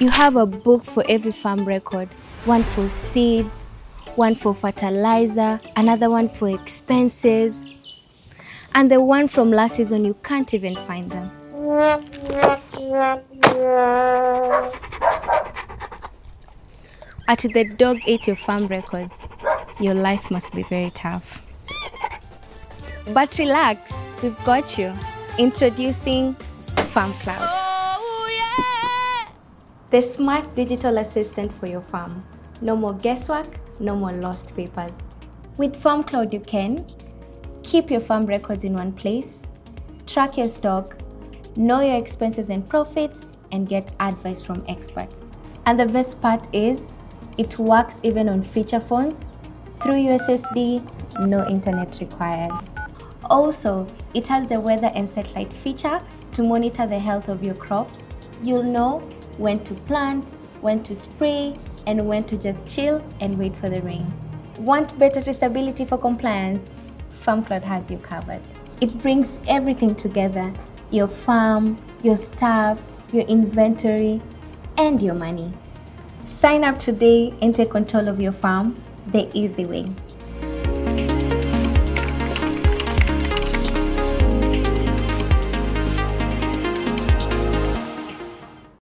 You have a book for every farm record one for seeds, one for fertilizer, another one for expenses, and the one from last season you can't even find them. At the dog ate your farm records, your life must be very tough. But relax, we've got you. Introducing FarmCloud. Oh, The smart digital assistant for your farm. No more guesswork, no more lost papers. With FarmCloud, you can keep your farm records in one place, track your stock, know your expenses and profits, and get advice from experts. And the best part is, it works even on feature phones, through USSD, no internet required. Also, it has the weather and satellite feature to monitor the health of your crops. You'll know when to plant, when to spray, and when to just chill and wait for the rain. Want better traceability for compliance? FarmCloud has you covered. It brings everything together your farm, your staff, your inventory, and your money. Sign up today and take control of your farm the easy way.